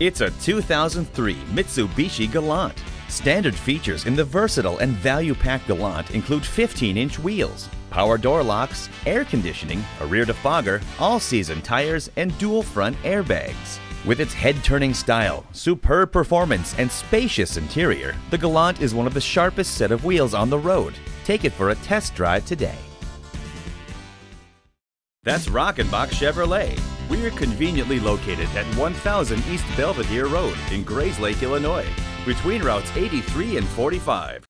It's a 2003 Mitsubishi Galant. Standard features in the versatile and value-packed Galant include 15-inch wheels, power door locks, air conditioning, a rear defogger, all-season tires, and dual front airbags. With its head-turning style, superb performance, and spacious interior, the Galant is one of the sharpest set of wheels on the road. Take it for a test drive today. That's Rockenbach Chevrolet. We're conveniently located at 1000 East Belvidere Road in Grayslake, Illinois, between routes 83 and 45.